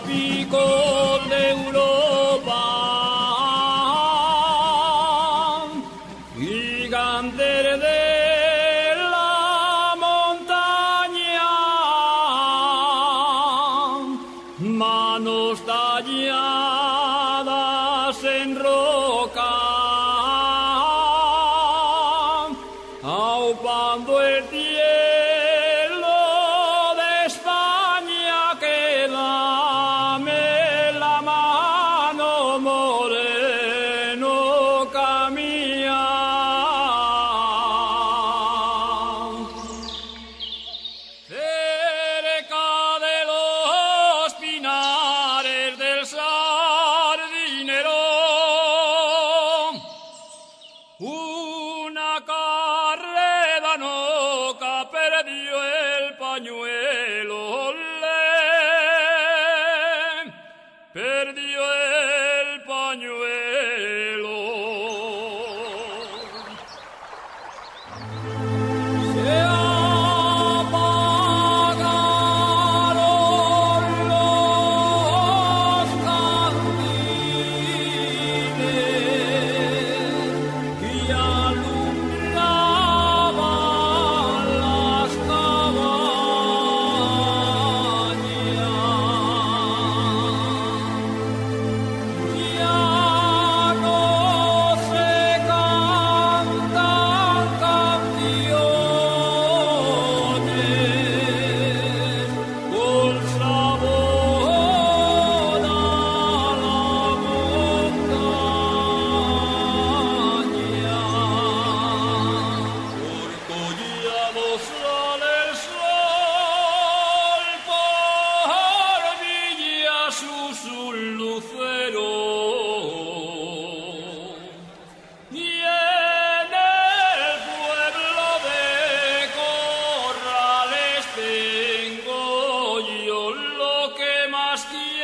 Capicón de Europa, gigante de la montaña, manos talladas en roca, aupando el tiempo. Una carrera perdió el pañuelo, perdió el pañuelo. Justin.